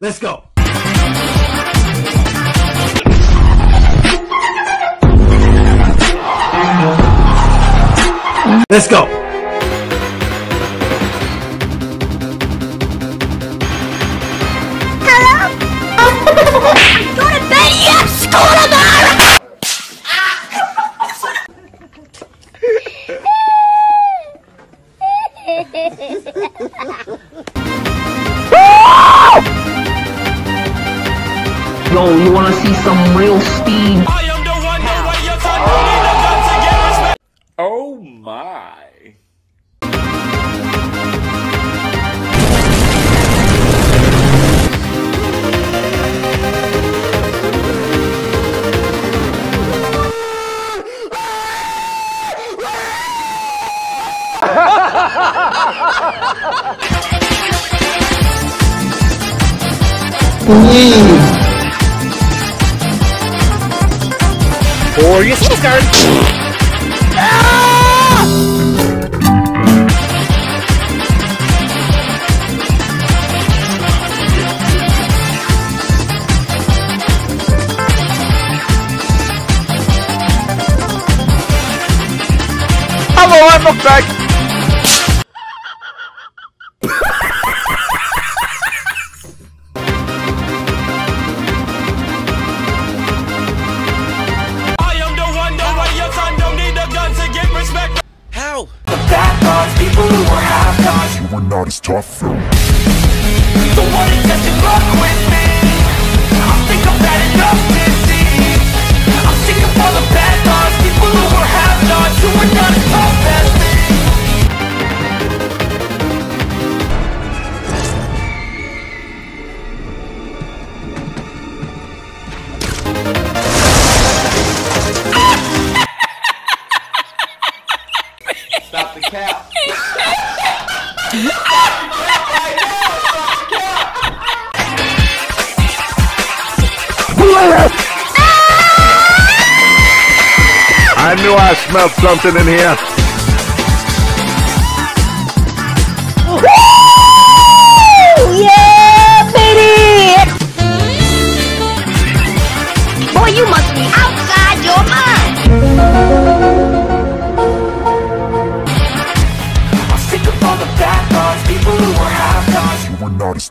Let's go. Let's go. Yo, you wanna see some real speed? Oh my. Or you start. Hello, I'm back. Not as tough though. The one that doesn't fuck with me. I think I've had enough disease. I'm sick of all the bad thoughts, people who are half thoughts, who are not as tough as me. Stop the cap. I knew I smelled something in here. Yeah, baby! Boy, you must be outside your mind. I'm sick of all the bad thoughts, people who are half thoughts. You were not as